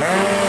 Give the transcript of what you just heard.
来